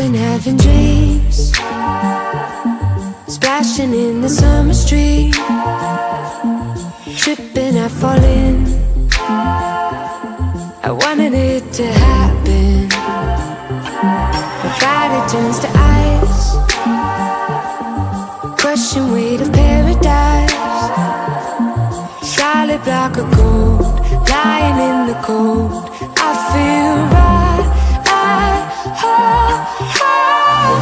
been having dreams Splashing in the summer street Tripping, I fall in. I wanted it to turns to ice. Crushing weight of paradise. Solid block of gold Lying in the cold. I feel right. I, oh, oh.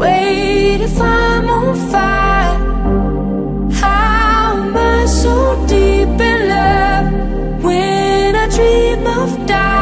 Wait if I'm on fire How am I so deep in love? When I dream of dying